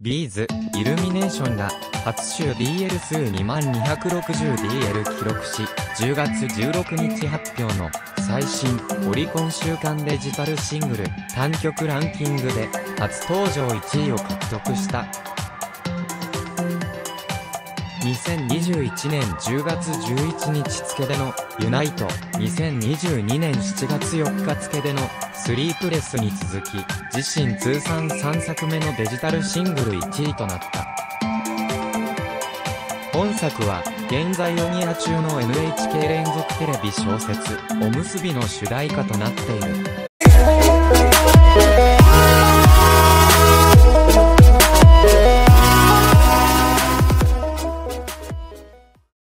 ビーズ、イルミネーションが、初週 BL 数 2260DL 記録し、10月16日発表の最新オリコン週間デジタルシングル単曲ランキングで初登場1位を獲得した。2021年10月11日付でのユナイト、2022年7月4日付でのスリープレスに続き、自身通算3作目のデジタルシングル1位となった。本作は、現在オニア中の NHK 連続テレビ小説、おむすびの主題歌となっている。